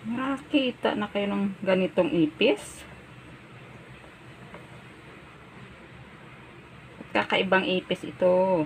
Nakakita na kayo ng ganitong ipis. Kakaibang ipis ito.